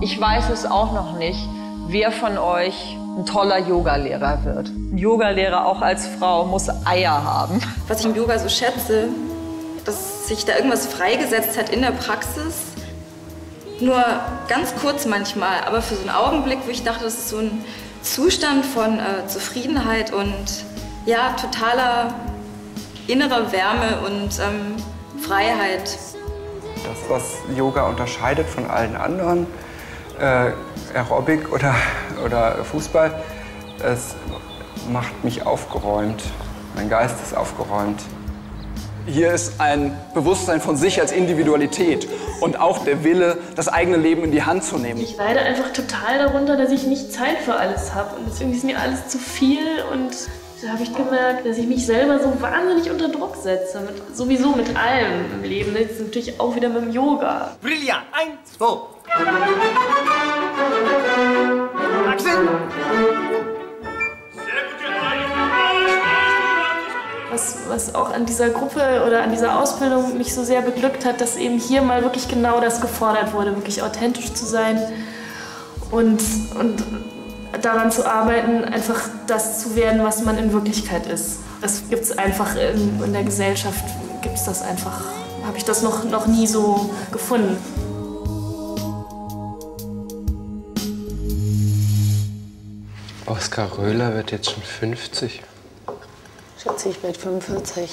ich weiß es auch noch nicht, wer von euch ein toller Yogalehrer wird. Ein Yogalehrer auch als Frau muss Eier haben. Was ich im Yoga so schätze, dass sich da irgendwas freigesetzt hat in der Praxis. Nur ganz kurz manchmal, aber für so einen Augenblick, wo ich dachte, das ist so ein Zustand von äh, Zufriedenheit und ja, totaler innerer Wärme und ähm, Freiheit. Das, was Yoga unterscheidet von allen anderen, äh, Aerobic oder, oder Fußball, es macht mich aufgeräumt. Mein Geist ist aufgeräumt. Hier ist ein Bewusstsein von sich als Individualität und auch der Wille, das eigene Leben in die Hand zu nehmen. Ich leide einfach total darunter, dass ich nicht Zeit für alles habe. Und deswegen ist mir alles zu viel. Und da habe ich gemerkt, dass ich mich selber so wahnsinnig unter Druck setze. Mit, sowieso mit allem im Leben. Jetzt natürlich auch wieder mit dem Yoga. Brillant. Eins, zwei. Axel. Was, was auch an dieser Gruppe oder an dieser Ausbildung mich so sehr beglückt hat, dass eben hier mal wirklich genau das gefordert wurde, wirklich authentisch zu sein und, und daran zu arbeiten, einfach das zu werden, was man in Wirklichkeit ist. Das gibt es einfach in, in der Gesellschaft, gibt es das einfach, habe ich das noch, noch nie so gefunden. Oskar Röhler wird jetzt schon 50. Schätze, ich werde 45.